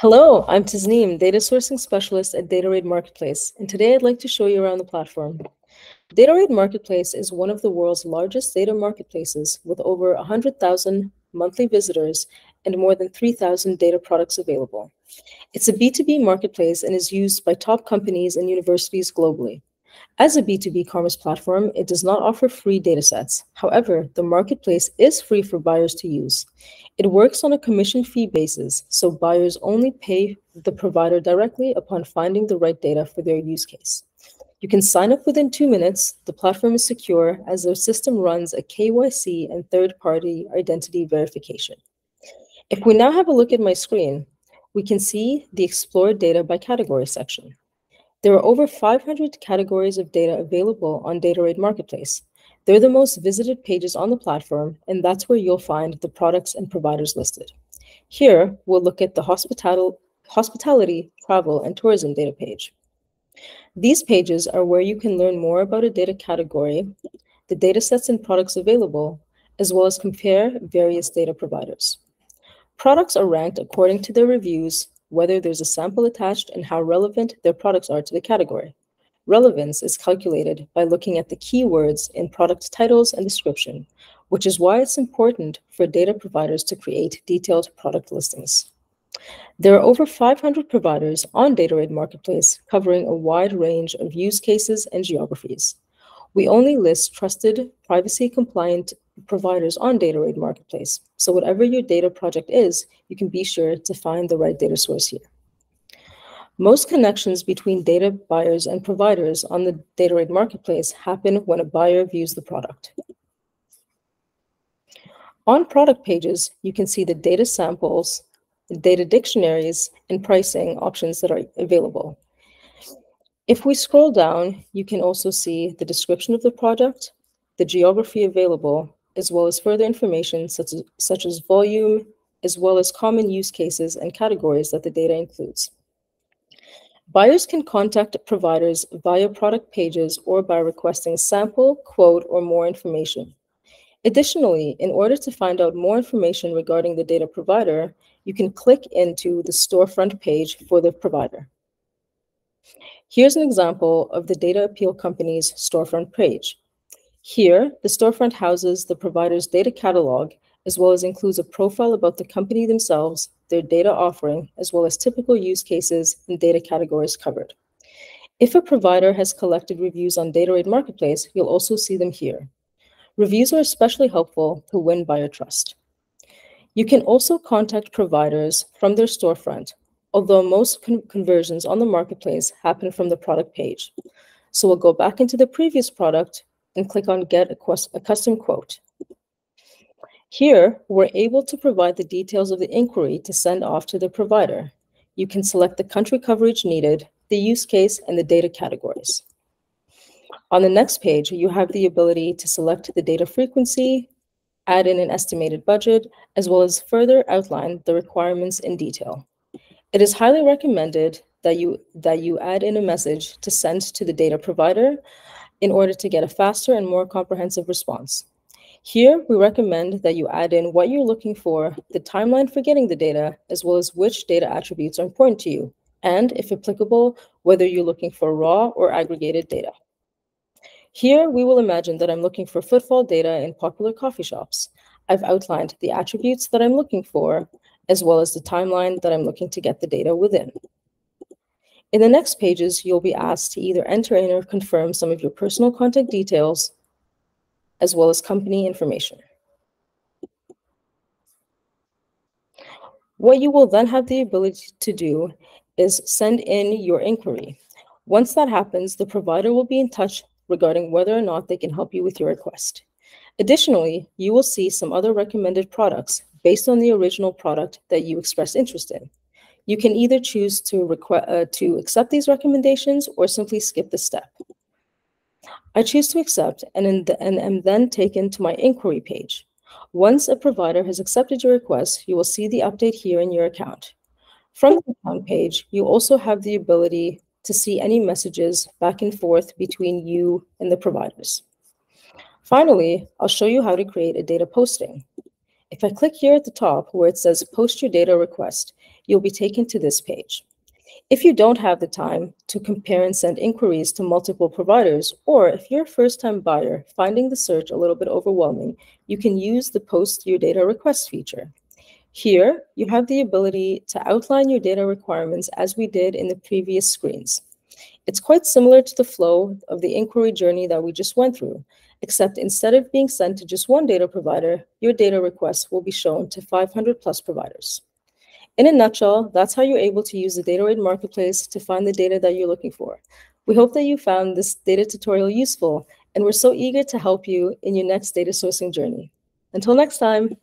Hello, I'm Tasnim, data sourcing specialist at Datarade Marketplace, and today I'd like to show you around the platform. Datarade Marketplace is one of the world's largest data marketplaces with over 100,000 monthly visitors and more than 3,000 data products available. It's a B2B marketplace and is used by top companies and universities globally. As a B2B commerce platform, it does not offer free datasets. However, the marketplace is free for buyers to use. It works on a commission fee basis, so buyers only pay the provider directly upon finding the right data for their use case. You can sign up within two minutes. The platform is secure as their system runs a KYC and third-party identity verification. If we now have a look at my screen, we can see the Explore Data by Category section. There are over 500 categories of data available on Datarade Marketplace. They're the most visited pages on the platform, and that's where you'll find the products and providers listed. Here, we'll look at the hospital hospitality, travel, and tourism data page. These pages are where you can learn more about a data category, the data sets and products available, as well as compare various data providers. Products are ranked according to their reviews, whether there's a sample attached, and how relevant their products are to the category. Relevance is calculated by looking at the keywords in product titles and description, which is why it's important for data providers to create detailed product listings. There are over 500 providers on Datarade Marketplace covering a wide range of use cases and geographies. We only list trusted, privacy-compliant providers on Datarade Marketplace. So whatever your data project is, you can be sure to find the right data source here. Most connections between data buyers and providers on the Datarade Marketplace happen when a buyer views the product. On product pages, you can see the data samples, data dictionaries, and pricing options that are available. If we scroll down, you can also see the description of the product, the geography available, as well as further information such as, such as volume, as well as common use cases and categories that the data includes. Buyers can contact providers via product pages or by requesting sample, quote, or more information. Additionally, in order to find out more information regarding the data provider, you can click into the storefront page for the provider. Here's an example of the Data Appeal Company's storefront page. Here, the storefront houses the provider's data catalog, as well as includes a profile about the company themselves, their data offering, as well as typical use cases and data categories covered. If a provider has collected reviews on Datarade Marketplace, you'll also see them here. Reviews are especially helpful to win buyer trust. You can also contact providers from their storefront, although most con conversions on the marketplace happen from the product page. So we'll go back into the previous product and click on Get a, custom quote. Here, we're able to provide the details of the inquiry to send off to the provider. You can select the country coverage needed, the use case, and the data categories. On the next page, you have the ability to select the data frequency, add in an estimated budget, as well as further outline the requirements in detail. It is highly recommended that you, that you add in a message to send to the data provider in order to get a faster and more comprehensive response. Here, we recommend that you add in what you're looking for, the timeline for getting the data, as well as which data attributes are important to you, and if applicable, whether you're looking for raw or aggregated data. Here, we will imagine that I'm looking for footfall data in popular coffee shops. I've outlined the attributes that I'm looking for, as well as the timeline that I'm looking to get the data within. In the next pages, you'll be asked to either enter in or confirm some of your personal contact details, as well as company information. What you will then have the ability to do is send in your inquiry. Once that happens, the provider will be in touch regarding whether or not they can help you with your request. Additionally, you will see some other recommended products based on the original product that you expressed interest in. You can either choose to, uh, to accept these recommendations or simply skip the step. I choose to accept and, the, and am then taken to my inquiry page. Once a provider has accepted your request, you will see the update here in your account. From the account page, you also have the ability to see any messages back and forth between you and the providers. Finally, I'll show you how to create a data posting. If I click here at the top where it says post your data request, you'll be taken to this page. If you don't have the time to compare and send inquiries to multiple providers, or if you're a first-time buyer finding the search a little bit overwhelming, you can use the Post Your Data Request feature. Here, you have the ability to outline your data requirements as we did in the previous screens. It's quite similar to the flow of the inquiry journey that we just went through, except instead of being sent to just one data provider, your data requests will be shown to 500 plus providers. In a nutshell, that's how you're able to use the Datarade Marketplace to find the data that you're looking for. We hope that you found this data tutorial useful, and we're so eager to help you in your next data sourcing journey. Until next time.